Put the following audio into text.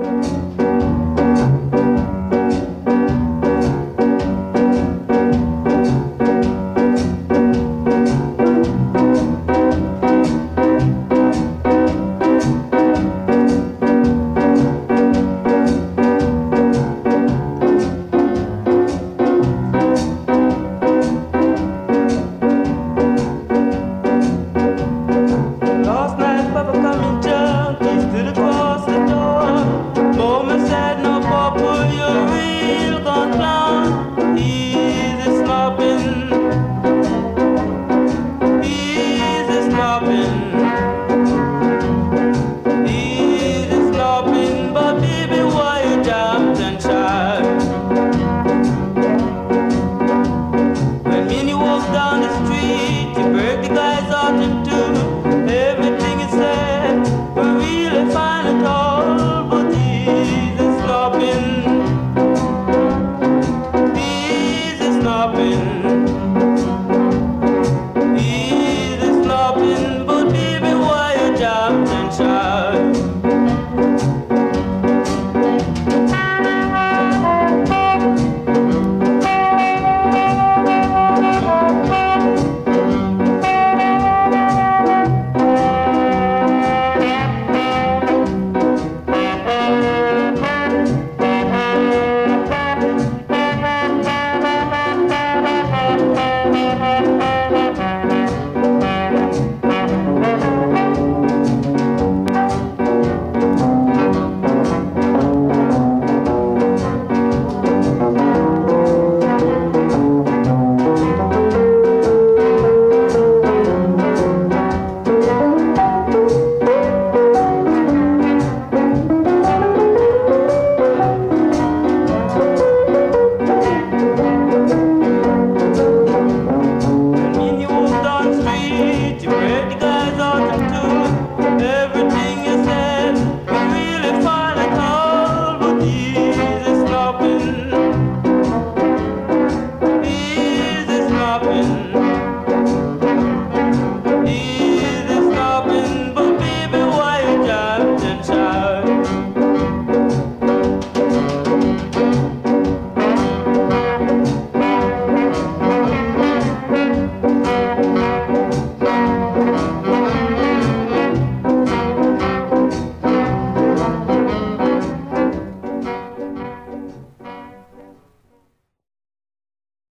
Música